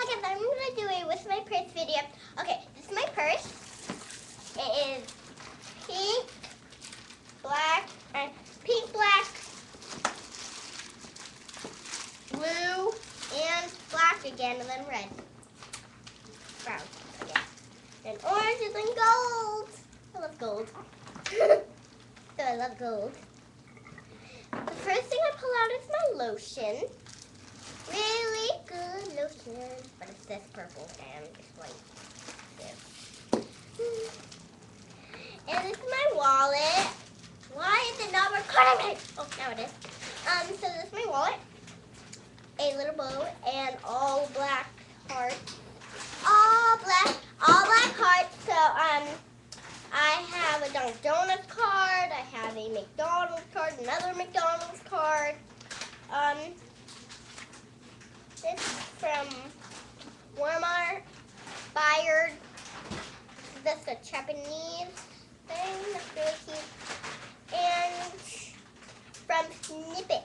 Okay, then I'm gonna do a with my purse video. Okay, this is my purse. It is pink, black, and pink, black, blue, and black again, and then red. Brown. Okay. Then orange, and then gold. I love gold. so I love gold. The first thing I pull out is my lotion. Really good lotion. But it's this purple and it's white. This. And this is my wallet. Why is it not recording me? Oh, now it is. Um, so this is my wallet. A little bow and all black hearts. All black, all black hearts. So, um, I have a Dunkin' Donuts card. I have a McDonald's card, another McDonald's card. Um, this is from Walmart. Fired. This a Japanese thing. That's really cute. And from Snippet.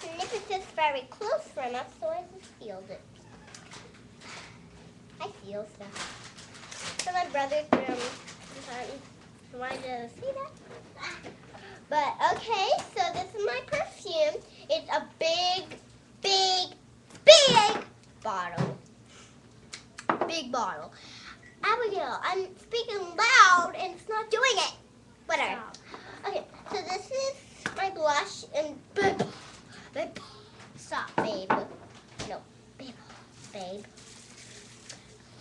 Snippet is very close from us, so I just sealed it. I seal stuff. So my brother from sometimes wanted to see that. But okay, so this is my perfume. It's a big bottle. Big bottle. Abigail, I'm speaking loud and it's not doing it. Whatever. Okay, so this is my blush and babe, babe, stop, babe. No, babe, babe.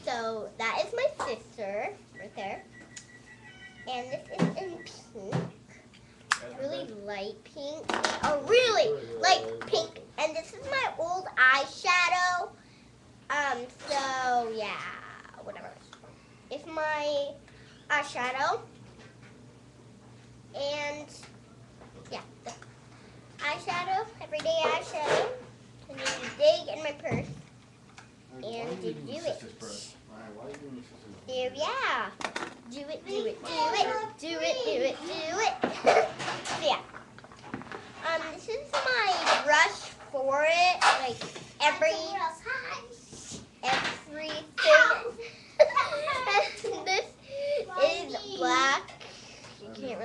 So that is my sister right there, and this is in pink, really light pink, a really light pink, and this is my old eyeshadow. Um, so yeah, whatever. It's my eyeshadow. And yeah, eyeshadow, everyday eyeshadow. And then you dig in my purse. And you do it. Here, yeah. Do it, do it, do it, do it, do it, do it. so yeah. Um, this is my brush for it. Like every everything. and this is black. You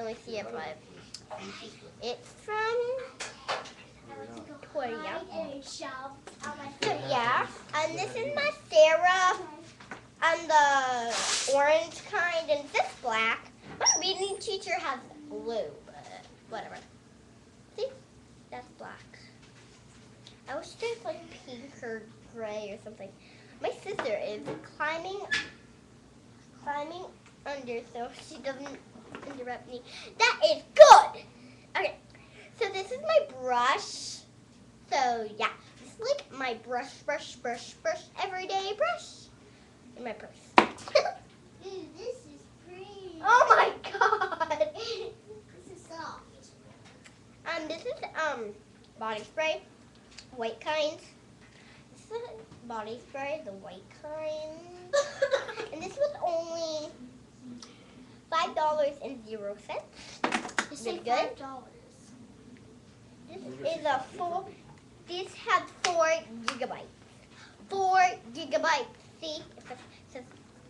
it, but it's from. So yeah, and this is mascara on the orange kind, and this black. My reading teacher has blue, but whatever. See, that's black. I wish there's like pink or gray or something. My sister is climbing, climbing under so she doesn't interrupt me. That is good. Okay, so this is my brush. So yeah, this is like my brush, brush, brush, brush, everyday brush in my purse. this is pretty. oh my god. This is soft. Um, this is um body spray, white kind. This is body spray, the white kind. and this was only five dollars and zero cents. You say good? five dollars. This is a four. This has four gigabytes. Four gigabytes. See, it says,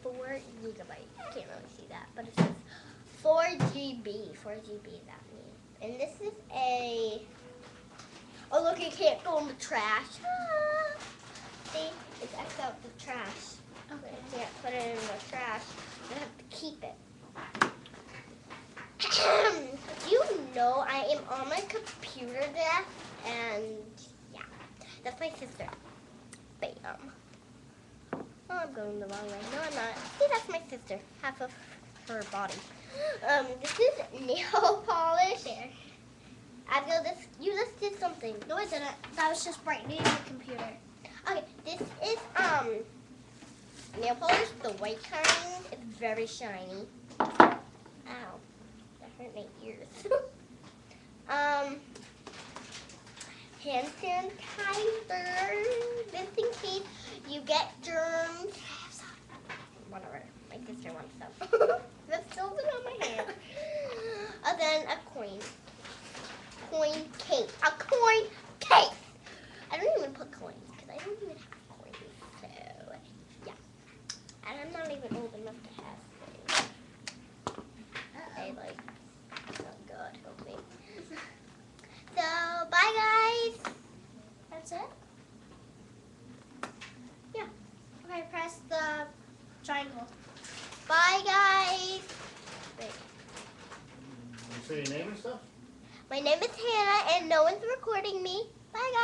four gigabytes. Can't really see that, but it says four GB. Four GB. That means. And this is a. Oh look, it can't go in the trash. Ah. See, it's X out the trash. Okay. I can't put it in the trash. I have to keep it. you know I am on my computer desk and yeah, that's my sister. Bam. Oh, I'm going the wrong way. No, I'm not. See, that's my sister. Half of her body. Um, this is nail polish. There. Abigail, this you just did something. No, I didn't. That was just brightening the computer. Okay, this is um nail polish, the white kind. It's very shiny. Ow, that hurt my ears. um, hand sanitizer, just in case you get germs. Whatever, my sister wants some. That's still on my hand. And then a coin. Coin case. A coin case. I don't even put coins because I don't even have coins. have to have things. They like oh god help me. So bye guys. That's it? Okay, press the triangle. Bye guys. Wait. You say your name and stuff? My name is Hannah and no one's recording me. Bye guys.